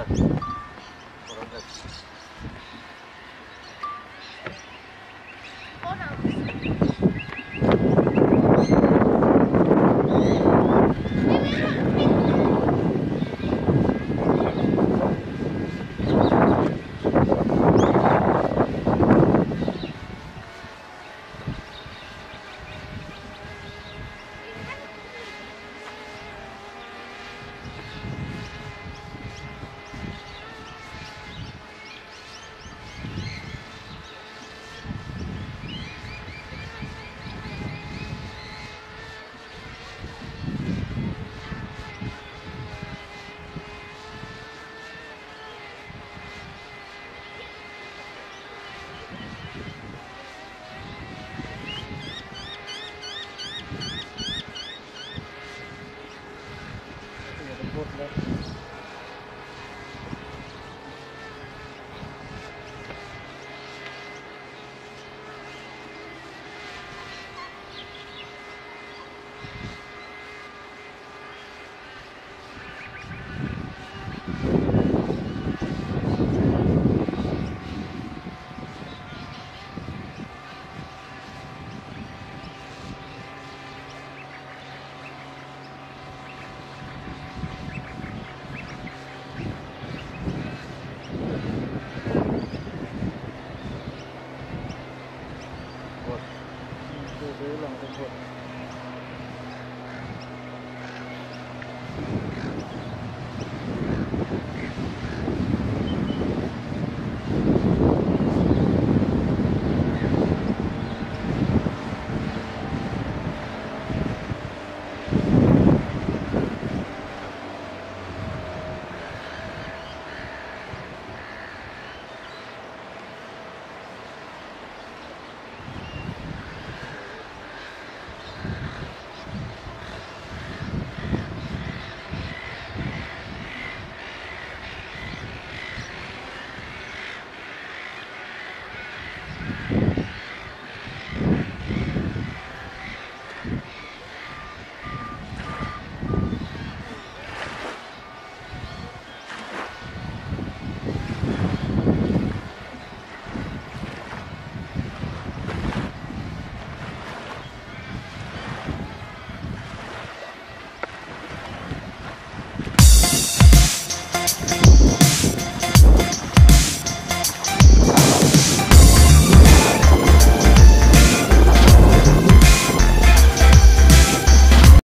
だって。Một cô chú. you